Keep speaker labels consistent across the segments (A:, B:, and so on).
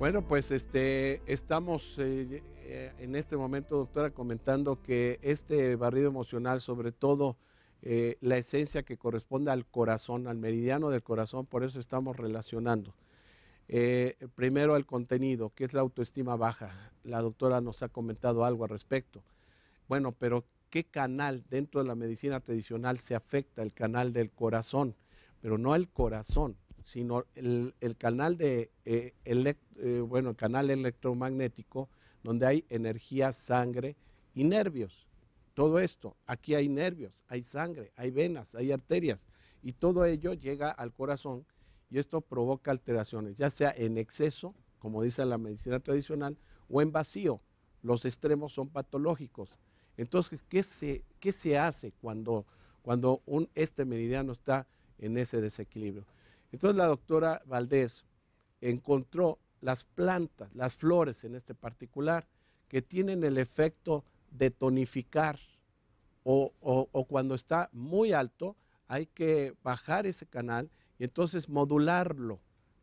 A: Bueno, pues este, estamos eh, eh, en este momento, doctora, comentando que este barrido emocional, sobre todo eh, la esencia que corresponde al corazón, al meridiano del corazón, por eso estamos relacionando. primero el contenido, que es la autoestima baja. La doctora nos ha comentado algo al respecto. Bueno, pero ¿qué canal dentro de la medicina tradicional se afecta? El canal del corazón, pero no el corazón, sino el, canal de eh, eh, bueno, el canal electromagnético donde hay energía, sangre y nervios. Todo esto, aquí hay nervios, hay sangre, hay venas, hay arterias y todo ello llega al corazón y esto provoca alteraciones, ya sea en exceso, como dice la medicina tradicional, o en vacío. Los extremos son patológicos. Entonces, ¿qué se, qué se hace cuando, cuando un, este meridiano está en ese desequilibrio? Entonces la doctora Valdés encontró las plantas, las flores en este particular, que tienen el efecto de tonificar o, cuando está muy alto hay que bajar ese canal y entonces modularlo.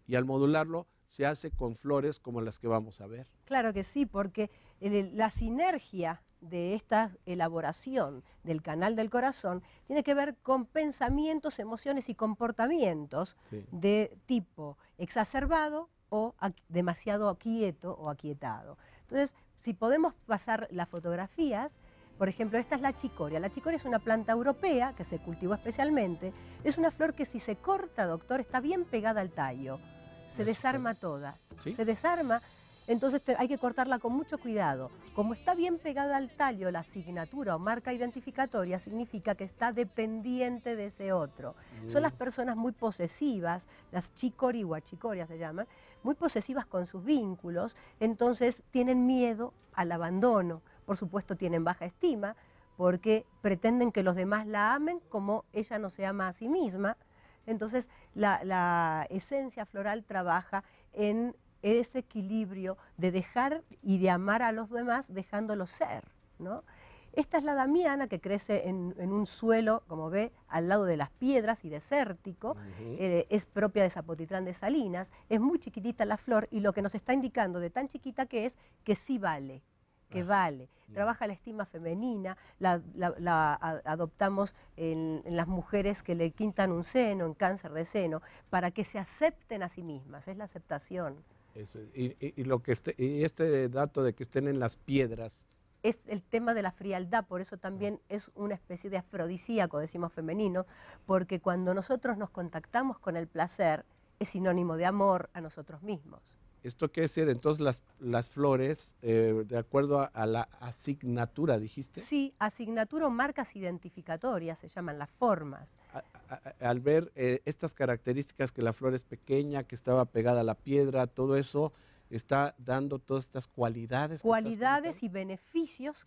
A: Y al modularlo se hace con flores como las que vamos a ver.
B: Claro que sí, porque la sinergia de esta elaboración del canal del corazón tiene que ver con pensamientos, emociones y comportamientos de tipo exacerbado o demasiado quieto o aquietado. Entonces, si podemos pasar las fotografías, por ejemplo, esta es la chicoria. La chicoria es una planta europea que se cultivó especialmente. Es una flor que si se corta, doctor, está bien pegada al tallo. Se desarma toda. Se desarma entonces hay que cortarla con mucho cuidado. Como está bien pegada al tallo la asignatura o marca identificatoria, significa que está dependiente de ese otro. Son las personas muy posesivas, las chicori o chicoria se llaman, muy posesivas con sus vínculos, entonces tienen miedo al abandono, por supuesto tienen baja estima, porque pretenden que los demás la amen como ella no se ama a sí misma. Entonces la, la esencia floral trabaja en ese equilibrio de dejar y de amar a los demás dejándolos ser. ¿no? Esta es la damiana que crece en, un suelo, como ve, al lado de las piedras y desértico. Eh, es propia de Zapotitlán de Salinas. Es muy chiquitita la flor y lo que nos está indicando de tan chiquita que es que sí vale que ah, vale. Trabaja la estima femenina, la, adoptamos en, las mujeres que le quintan un seno, en cáncer de seno, para que se acepten a sí mismas, es la aceptación.
A: Y, lo que este, y este dato de que estén en las piedras.
B: Es el tema de la frialdad, por eso también es una especie de afrodisíaco, decimos femenino, porque cuando nosotros nos contactamos con el placer, es sinónimo de amor a nosotros mismos.
A: ¿Esto quiere decir entonces las, las flores, eh, de acuerdo a, la asignatura, dijiste?
B: Sí, asignatura o marcas identificatorias se llaman las formas.
A: al ver eh, estas características, que la flor es pequeña, que estaba pegada a la piedra, todo eso está dando todas estas cualidades.
B: Cualidades y beneficios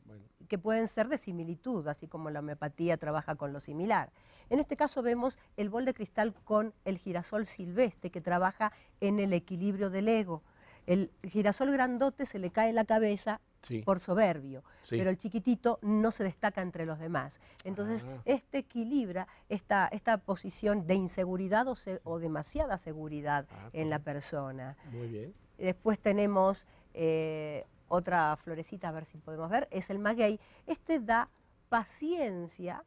B: que pueden ser de similitud, así como la homeopatía trabaja con lo similar. En este caso vemos el bol de cristal con el girasol silvestre que trabaja en el equilibrio del ego. El girasol grandote se le cae en la cabeza por soberbio, pero el chiquitito no se destaca entre los demás. Entonces, ah. este equilibra esta, esta posición de inseguridad o, demasiada seguridad ah, en la persona.
A: Muy bien.
B: Después tenemos eh, otra florecita, a ver si podemos ver, es el maguey. Este da paciencia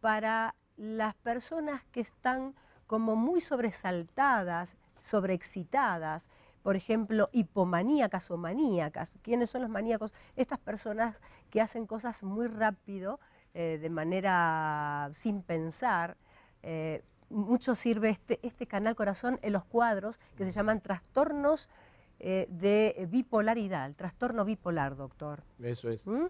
B: para las personas que están como muy sobresaltadas, sobreexcitadas, por ejemplo, hipomaníacas o maníacas. ¿Quiénes son los maníacos? Estas personas que hacen cosas muy rápido, eh, de manera sin pensar. Eh, mucho sirve este, este canal corazón en los cuadros que se llaman trastornos eh, de bipolaridad, el trastorno bipolar, doctor.
A: Eso es. ¿Mm?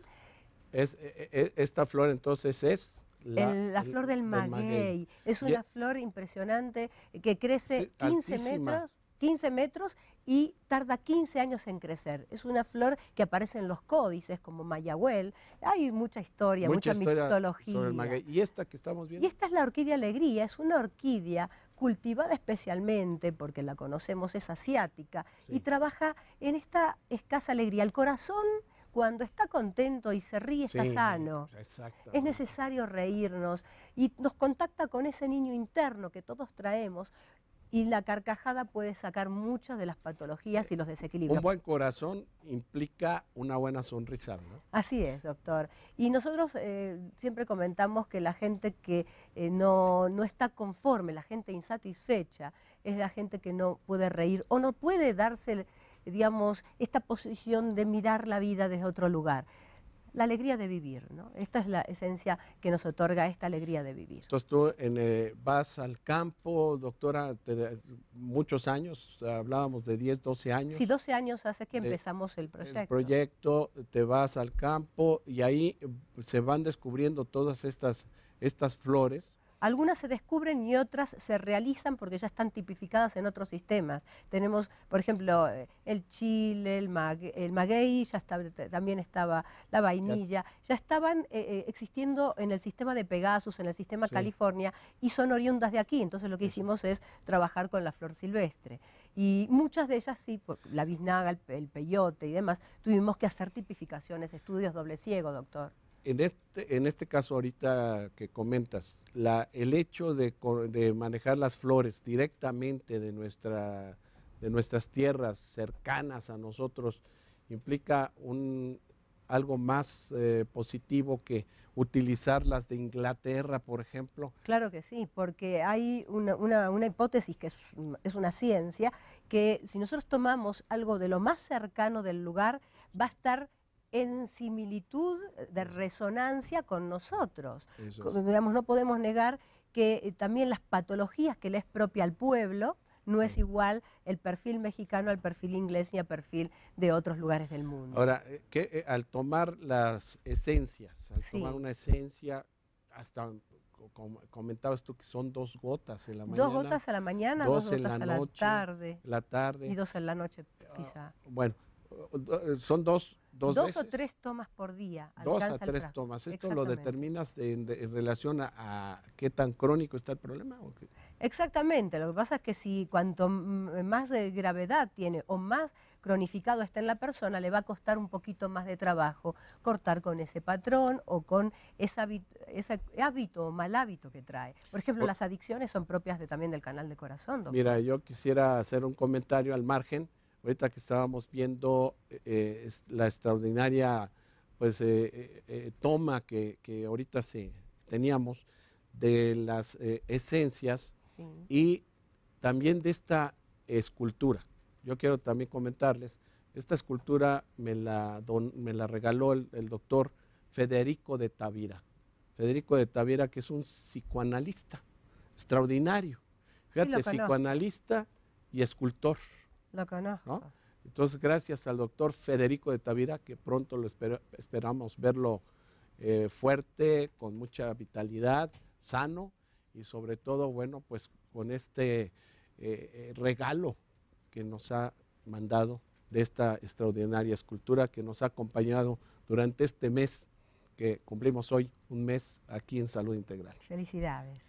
A: es eh, eh, esta flor entonces es
B: la, flor del maguey. Es una flor impresionante que crece 15 metros. 15 metros y tarda 15 años en crecer. Es una flor que aparece en los códices como Mayagüel. Hay mucha historia, mucha, mitología.
A: ¿Y esta que estamos viendo?
B: Y esta es la orquídea alegría. Es una orquídea cultivada especialmente, porque la conocemos, es asiática, y trabaja en esta escasa alegría. El corazón, cuando está contento y se ríe, está sano. Es necesario reírnos y nos contacta con ese niño interno que todos traemos. Y la carcajada puede sacar muchas de las patologías y los desequilibrios.
A: Un buen corazón implica una buena sonrisa, ¿no?
B: Así es, doctor. Y nosotros eh, siempre comentamos que la gente que eh, no, no está conforme, la gente insatisfecha, es la gente que no puede reír o no puede darse, digamos, esta posición de mirar la vida desde otro lugar la alegría de vivir, ¿no? Esta es la esencia que nos otorga esta alegría de vivir.
A: Entonces tú eh, vas al campo, doctora, muchos años, hablábamos de 10, 12 años.
B: Sí, 12 años hace que empezamos el proyecto. El
A: proyecto, te vas al campo y ahí se van descubriendo todas estas, estas flores
B: algunas se descubren y otras se realizan porque ya están tipificadas en otros sistemas. Tenemos, por ejemplo, eh, el chile, el, maguey, ya también estaba la vainilla, ya estaban eh, eh, existiendo en el sistema de Pegasus, en el sistema California, y son oriundas de aquí. Entonces lo que hicimos es trabajar con la flor silvestre. Y muchas de ellas sí, por la biznaga, el peyote y demás, tuvimos que hacer tipificaciones, estudios doble ciego, doctor
A: en este, en este caso ahorita que comentas, la, el hecho de, manejar las flores directamente de, nuestra, de nuestras tierras cercanas a nosotros implica un, algo más eh, positivo que utilizarlas de Inglaterra, por ejemplo?
B: Claro que sí, porque hay una, una, hipótesis que es, es, una ciencia, que si nosotros tomamos algo de lo más cercano del lugar, va a estar en similitud de resonancia con nosotros. Digamos, no podemos negar que eh, también las patologías que le es propia al pueblo, no es igual el perfil mexicano al perfil inglés ni al perfil de otros lugares del mundo.
A: Ahora, eh, que, eh, al tomar las esencias, al tomar una esencia, hasta como comentabas tú que son dos gotas en la mañana.
B: Dos gotas a la mañana, dos, gotas a la tarde.
A: La tarde.
B: Y dos en la noche, quizá.
A: bueno, son dos
B: dos, o tres tomas por día.
A: Dos a tres tomas. ¿Esto lo determinas en, relación a, qué tan crónico está el problema?
B: Exactamente. Lo que pasa es que si cuanto más de gravedad tiene o más cronificado está en la persona, le va a costar un poquito más de trabajo cortar con ese patrón o con ese hábito, o mal hábito que trae. Por ejemplo, las adicciones son propias de, también del canal de corazón.
A: Mira, yo quisiera hacer un comentario al margen ahorita que estábamos viendo eh, la extraordinaria pues, eh, eh, toma que, ahorita se, teníamos de las esencias y también de esta escultura. Yo quiero también comentarles, esta escultura me la, me la regaló el, doctor Federico de Tavira. Federico de Tavira, que es un psicoanalista extraordinario. Fíjate, psicoanalista y escultor.
B: Lo conozco.
A: Entonces, gracias al doctor Federico de Tavira, que pronto lo esperamos verlo eh, fuerte, con mucha vitalidad, sano y sobre todo, bueno, pues con este eh, eh, regalo que nos ha mandado de esta extraordinaria escultura que nos ha acompañado durante este mes que cumplimos hoy, un mes aquí en Salud Integral.
B: Felicidades.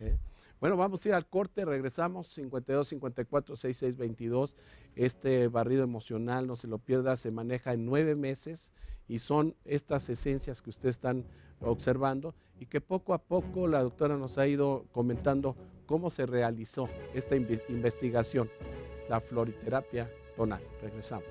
A: Bueno, vamos a ir al corte, regresamos 52 54 66 22. Este barrido emocional, no se lo pierda, se maneja en nueve meses y son estas esencias que ustedes están observando y que poco a poco la doctora nos ha ido comentando cómo se realizó esta investigación, la floriterapia tonal. Regresamos.